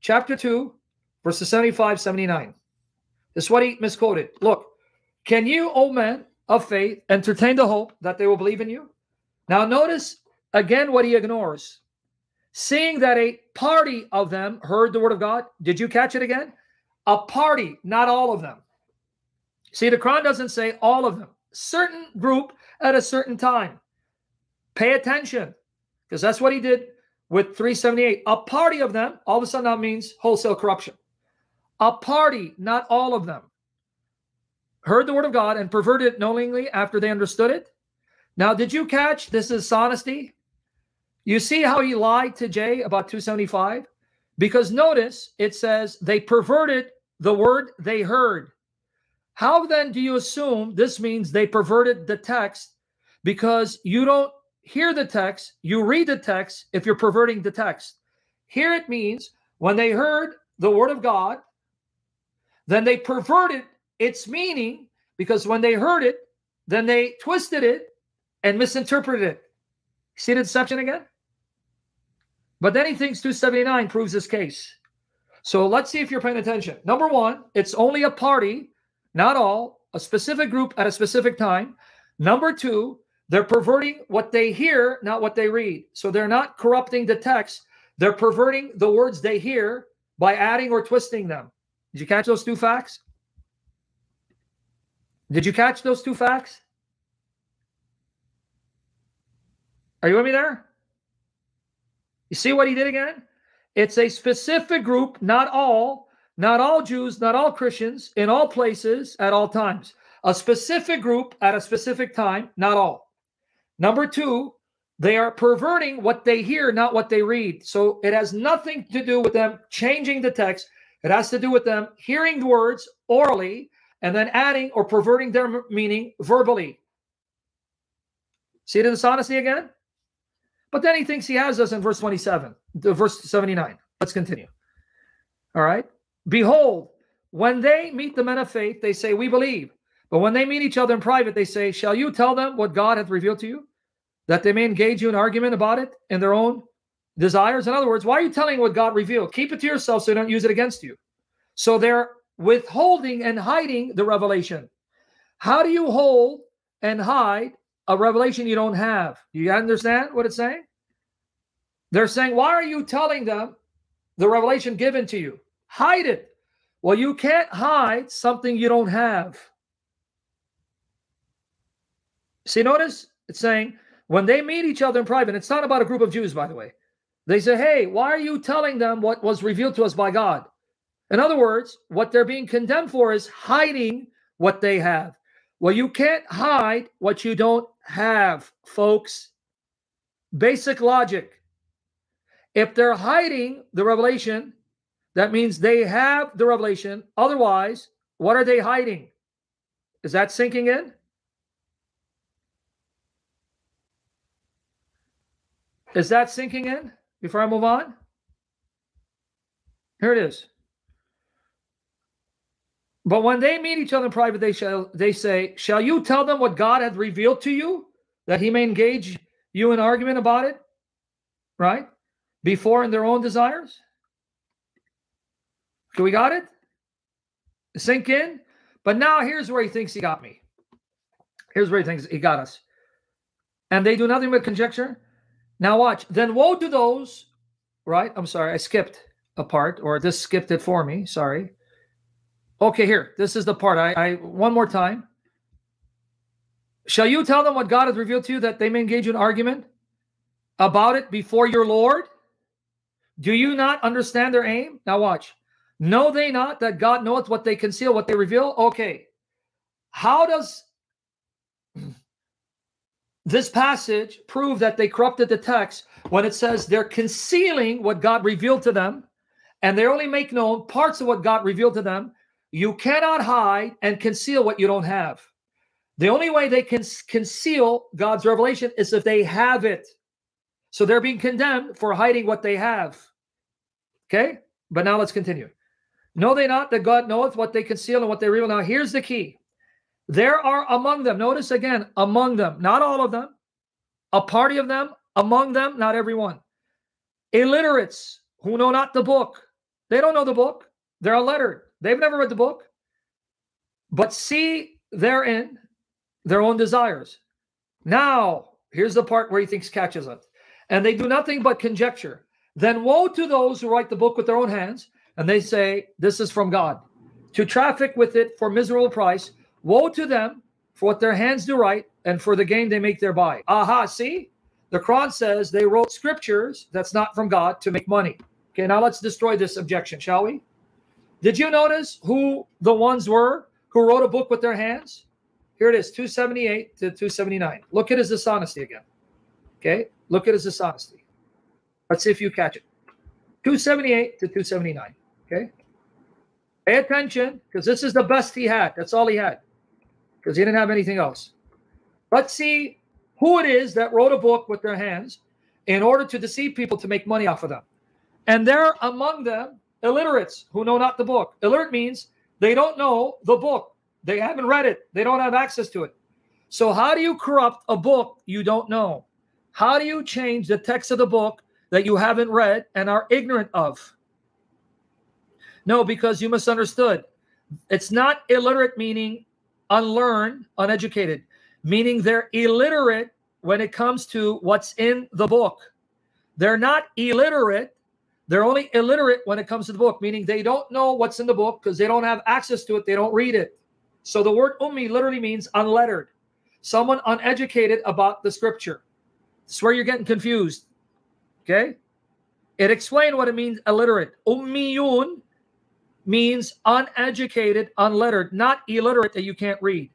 chapter 2, verses 75, 79. This is what he misquoted. Look, can you, O men of faith, entertain the hope that they will believe in you? Now, notice again what he ignores. Seeing that a party of them heard the word of God. Did you catch it again? A party, not all of them. See, the Quran doesn't say all of them, certain group at a certain time. Pay attention, because that's what he did with 378. A party of them, all of a sudden that means wholesale corruption. A party, not all of them, heard the word of God and perverted it knowingly after they understood it. Now, did you catch this is honesty? You see how he lied to Jay about 275? Because notice it says they perverted the word they heard. How then do you assume this means they perverted the text? Because you don't hear the text, you read the text if you're perverting the text. Here it means when they heard the word of God, then they perverted its meaning because when they heard it, then they twisted it and misinterpreted it. See the deception again? But then he thinks 279 proves this case. So let's see if you're paying attention. Number one, it's only a party, not all, a specific group at a specific time. Number two, they're perverting what they hear, not what they read. So they're not corrupting the text. They're perverting the words they hear by adding or twisting them. Did you catch those two facts? Did you catch those two facts? Are you with me there? You see what he did again? It's a specific group, not all, not all Jews, not all Christians, in all places, at all times. A specific group at a specific time, not all. Number two, they are perverting what they hear, not what they read. So it has nothing to do with them changing the text. It has to do with them hearing the words orally and then adding or perverting their meaning verbally. See the dishonesty again? But then he thinks he has us in verse 27, the verse 79. Let's continue. All right. Behold, when they meet the men of faith, they say, We believe. But when they meet each other in private, they say, Shall you tell them what God hath revealed to you? That they may engage you in argument about it in their own desires. In other words, why are you telling what God revealed? Keep it to yourself so they don't use it against you. So they're withholding and hiding the revelation. How do you hold and hide a revelation you don't have? You understand what it's saying? They're saying, Why are you telling them the revelation given to you? Hide it. Well, you can't hide something you don't have. See, notice it's saying when they meet each other in private, it's not about a group of Jews, by the way. They say, Hey, why are you telling them what was revealed to us by God? In other words, what they're being condemned for is hiding what they have. Well, you can't hide what you don't have, folks. Basic logic. If they're hiding the revelation, that means they have the revelation. Otherwise, what are they hiding? Is that sinking in? Is that sinking in before I move on? Here it is. But when they meet each other in private, they shall they say, Shall you tell them what God hath revealed to you, that he may engage you in argument about it? Right? Before in their own desires? Okay, we got it? Sink in? But now here's where he thinks he got me. Here's where he thinks he got us. And they do nothing but conjecture. Now watch. Then woe to those, right? I'm sorry, I skipped a part, or this skipped it for me. Sorry. Okay, here. This is the part. I, I one more time. Shall you tell them what God has revealed to you that they may engage in argument about it before your Lord? Do you not understand their aim? Now watch. Know they not that God knoweth what they conceal, what they reveal? Okay. How does this passage prove that they corrupted the text when it says they're concealing what God revealed to them and they only make known parts of what God revealed to them? You cannot hide and conceal what you don't have. The only way they can conceal God's revelation is if they have it. So they're being condemned for hiding what they have. Okay? But now let's continue. Know they not that God knoweth what they conceal and what they reveal? Now here's the key. There are among them, notice again, among them, not all of them, a party of them, among them, not everyone. Illiterates who know not the book, They don't know the book. They're unlettered. They've never read the book, but see therein their own desires. Now, here's the part where he thinks catches us. And they do nothing but conjecture. Then woe to those who write the book with their own hands, and they say, This is from God. To traffic with it for miserable price, woe to them for what their hands do right and for the gain they make thereby. Aha, see? The Quran says they wrote scriptures that's not from God to make money. Okay, now let's destroy this objection, shall we? Did you notice who the ones were who wrote a book with their hands? Here it is, 278 to 279. Look at his dishonesty again. Okay, look at his dishonesty. Let's see if you catch it. 278 to 279. Okay, pay attention because this is the best he had. That's all he had because he didn't have anything else. Let's see who it is that wrote a book with their hands in order to deceive people to make money off of them. And there among them illiterates who know not the book. Illiterate means they don't know the book. They haven't read it. They don't have access to it. So how do you corrupt a book you don't know? How do you change the text of the book that you haven't read and are ignorant of? No, because you misunderstood. It's not illiterate meaning unlearned, uneducated, meaning they're illiterate when it comes to what's in the book. They're not illiterate they're only illiterate when it comes to the book, meaning they don't know what's in the book because they don't have access to it. They don't read it. So the word ummi literally means unlettered, someone uneducated about the scripture. It's where you're getting confused. Okay? It explained what it means illiterate. Ummiyun means uneducated, unlettered, not illiterate that you can't read.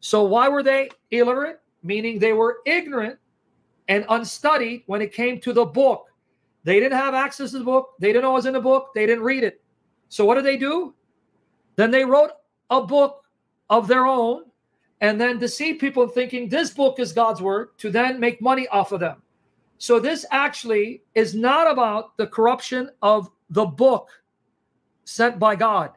So why were they illiterate? Meaning they were ignorant and unstudied when it came to the book. They didn't have access to the book. They didn't know what was in the book. They didn't read it. So what did they do? Then they wrote a book of their own and then deceive people thinking this book is God's word to then make money off of them. So this actually is not about the corruption of the book sent by God.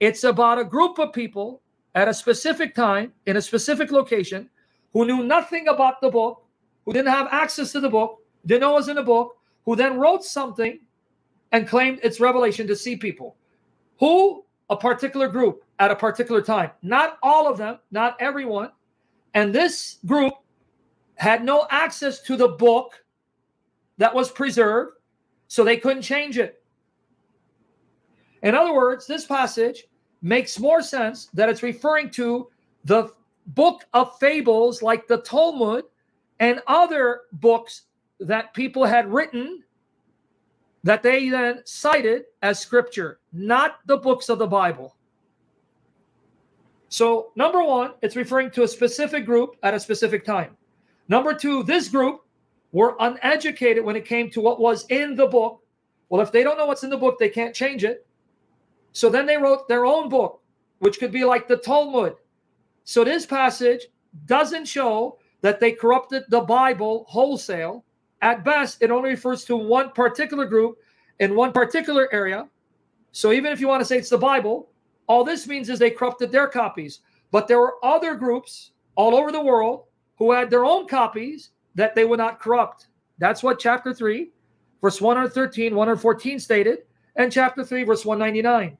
It's about a group of people at a specific time in a specific location who knew nothing about the book, who didn't have access to the book, didn't know it was in the book, who then wrote something and claimed it's revelation to see people. Who? A particular group at a particular time. Not all of them, not everyone. And this group had no access to the book that was preserved, so they couldn't change it. In other words, this passage makes more sense that it's referring to the book of fables like the Talmud and other books that people had written that they then cited as scripture, not the books of the Bible. So, number one, it's referring to a specific group at a specific time. Number two, this group were uneducated when it came to what was in the book. Well, if they don't know what's in the book, they can't change it. So then they wrote their own book, which could be like the Talmud. So this passage doesn't show that they corrupted the Bible wholesale. At best, it only refers to one particular group in one particular area. So even if you want to say it's the Bible, all this means is they corrupted their copies. But there were other groups all over the world who had their own copies that they would not corrupt. That's what chapter 3, verse 113, 114 stated, and chapter 3, verse 199.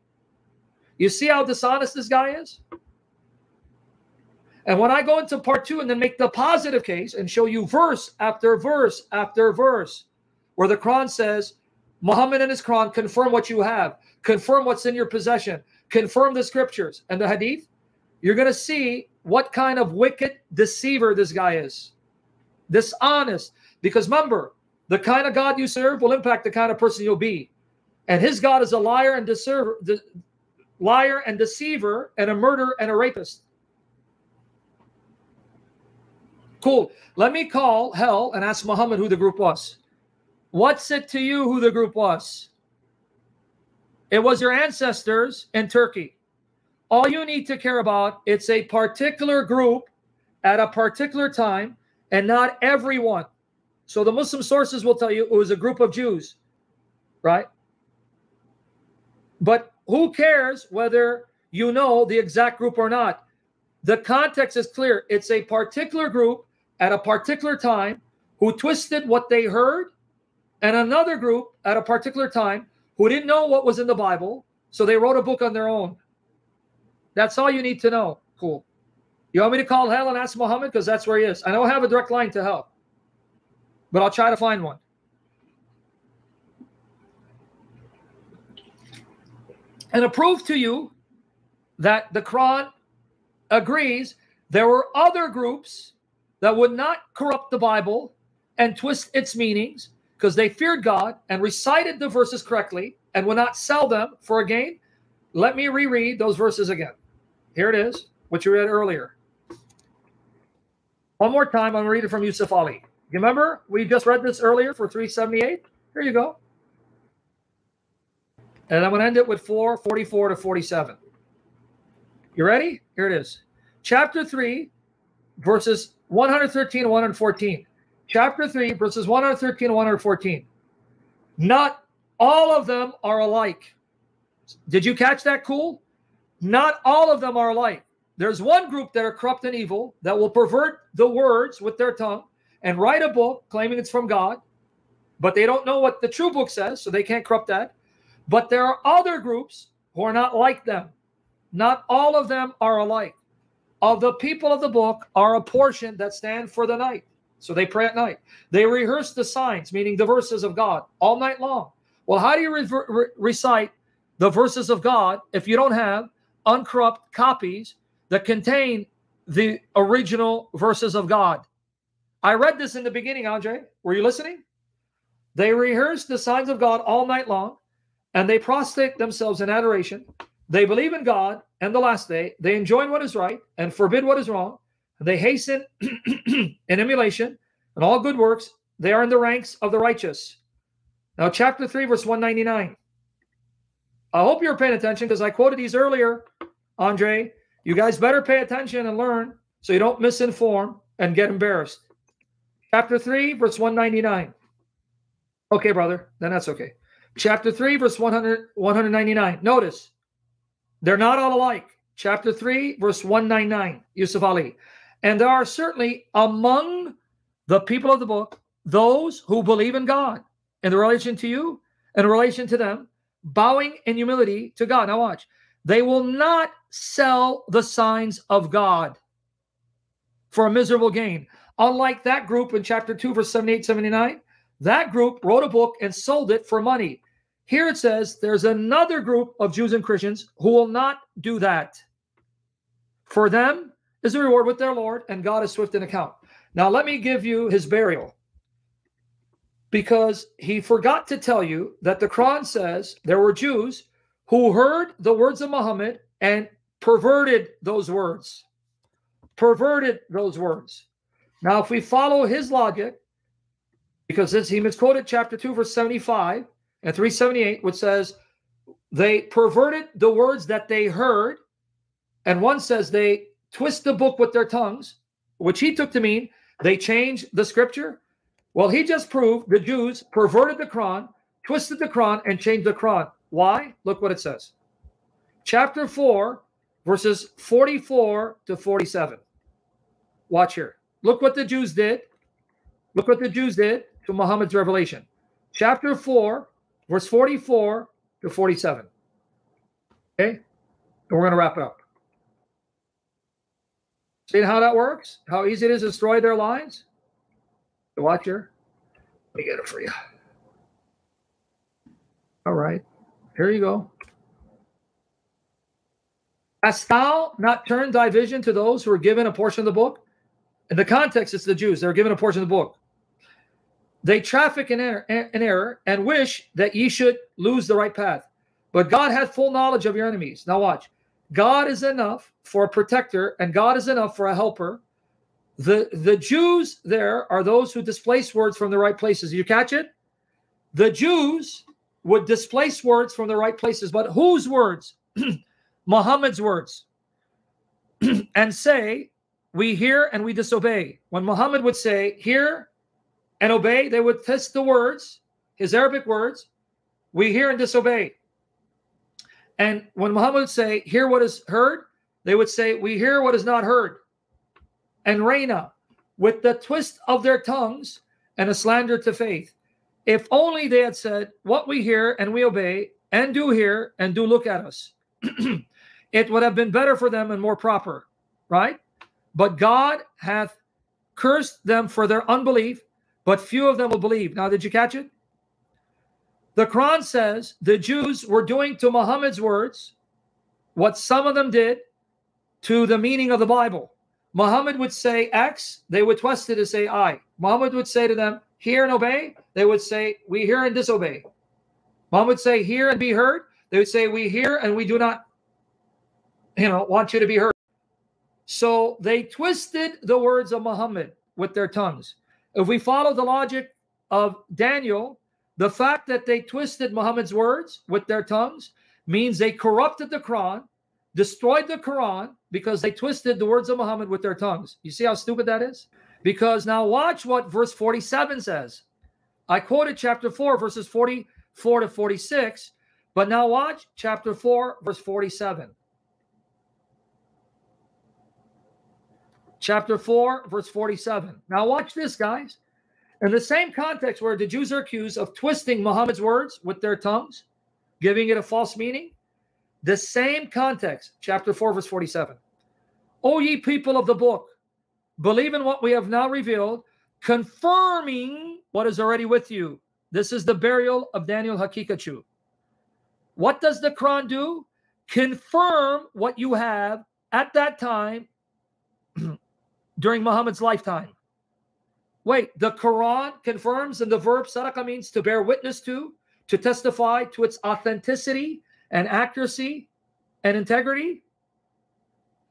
You see how dishonest this guy is? And when I go into part two and then make the positive case and show you verse after verse after verse, where the Quran says, Muhammad and his Quran confirm what you have, confirm what's in your possession, confirm the scriptures and the hadith, you're going to see what kind of wicked deceiver this guy is. Dishonest. Because remember, the kind of God you serve will impact the kind of person you'll be. And his God is a liar and deceiver, de- liar and deceiver and a murderer and a rapist. Cool. Let me call hell and ask Muhammad who the group was. What's it to you who the group was? It was your ancestors in Turkey. All you need to care about, it's a particular group at a particular time and not everyone. So the Muslim sources will tell you it was a group of Jews, right? But who cares whether you know the exact group or not? The context is clear. It's a particular group at a particular time who twisted what they heard and another group at a particular time who didn't know what was in the Bible, so they wrote a book on their own. That's all you need to know. Cool. You want me to call hell and ask Muhammad? Because that's where he is. I don't have a direct line to hell, but I'll try to find one. And to prove to you that the Quran agrees there were other groups that would not corrupt the Bible and twist its meanings because they feared God and recited the verses correctly and would not sell them for a gain. Let me reread those verses again. Here it is, what you read earlier. One more time, I'm going to read it from Yusuf Ali. You remember we just read this earlier for 378? Here you go. And I'm going to end it with 444 to 47. You ready? Here it is. Chapter 3, verses 113 and 114. Chapter 3, verses 113 and 114. Not all of them are alike. Did you catch that cool? Not all of them are alike. There's one group that are corrupt and evil that will pervert the words with their tongue and write a book claiming it's from God, but they don't know what the true book says, so they can't corrupt that. But there are other groups who are not like them. Not all of them are alike. Of the people of the book are a portion that stand for the night. So they pray at night. They rehearse the signs, meaning the verses of God, all night long. Well, how do you re- re- recite the verses of God if you don't have uncorrupt copies that contain the original verses of God? I read this in the beginning, Andre. Were you listening? They rehearse the signs of God all night long and they prostrate themselves in adoration. They believe in God and the last day. They enjoin what is right and forbid what is wrong. They hasten in emulation and all good works. They are in the ranks of the righteous. Now, chapter 3, verse 199. I hope you're paying attention because I quoted these earlier, Andre. You guys better pay attention and learn so you don't misinform and get embarrassed. Chapter 3, verse 199. Okay, brother, then that's okay. Chapter 3, verse 100, 199. Notice, they're not all alike. Chapter 3, verse 199, Yusuf Ali. And there are certainly among the people of the book those who believe in God in relation to you and in relation to them, bowing in humility to God. Now, watch. They will not sell the signs of God for a miserable gain. Unlike that group in chapter 2, verse 78, 79, that group wrote a book and sold it for money. Here it says there's another group of Jews and Christians who will not do that. For them is a reward with their Lord, and God is swift in account. Now, let me give you his burial because he forgot to tell you that the Quran says there were Jews who heard the words of Muhammad and perverted those words. Perverted those words. Now, if we follow his logic, because this, he misquoted chapter 2, verse 75, and 378, which says they perverted the words that they heard. And one says they twist the book with their tongues, which he took to mean they changed the scripture. Well, he just proved the Jews perverted the Quran, twisted the Quran, and changed the Quran. Why? Look what it says. Chapter 4, verses 44 to 47. Watch here. Look what the Jews did. Look what the Jews did to Muhammad's revelation. Chapter 4, verse 44 to 47. Okay? And we're going to wrap it up. See how that works? How easy it is to destroy their lives? Watch here. Let me get it for you. All right. Here you go. Hast thou not turned thy vision to those who were given a portion of the book? In the context, it's the Jews. They're given a portion of the book. They traffic in error, er, in error and wish that ye should lose the right path. But God hath full knowledge of your enemies. Now watch. God is enough for a protector and God is enough for a helper. The, the Jews there are those who displace words from the right places. You catch it? The Jews would displace words from the right places, but whose words? Muhammad's words. and say, we hear and we disobey. When Muhammad would say, hear and obey, they would test the words, his Arabic words, we hear and disobey. And when Muhammad would say, hear what is heard, they would say, we hear what is not heard. And Ra'ina, with the twist of their tongues and a slander to faith. If only they had said, What we hear and we obey and do hear and do look at us, it would have been better for them and more proper, right? But God hath cursed them for their unbelief, but few of them will believe. Now, did you catch it? The Quran says the Jews were doing to Muhammad's words what some of them did to the meaning of the Bible. Muhammad would say X, they would twist it to say I. Muhammad would say to them, hear and obey. They would say, we hear and disobey. Muhammad would say, hear and be heard. They would say, we hear and we do not, you know, want you to be heard. So they twisted the words of Muhammad with their tongues. If we follow the logic of Daniel, the fact that they twisted Muhammad's words with their tongues means they corrupted the Quran, destroyed the Quran because they twisted the words of Muhammad with their tongues. You see how stupid that is? Because now watch what verse 47 says. I quoted chapter 4, verses 44 to 46, but now watch chapter 4, verse 47. Chapter 4, verse 47. Now watch this, guys. In the same context where the Jews are accused of twisting Muhammad's words with their tongues, giving it a false meaning, the same context, chapter 4, verse 47. O ye people of the book, believe in what we have now revealed, confirming what is already with you. This is the burial of Daniel Haqiqatjou. What does the Quran do? Confirm what you have at that time during Muhammad's lifetime. Wait, the Quran confirms, and the verb sadaqah means to bear witness to, to testify to its authenticity and accuracy and integrity.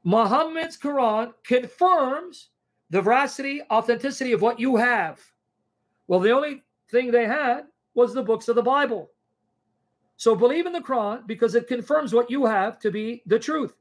Muhammad's Quran confirms the veracity, authenticity of what you have. Well, the only thing they had was the books of the Bible. So believe in the Quran because it confirms what you have to be the truth.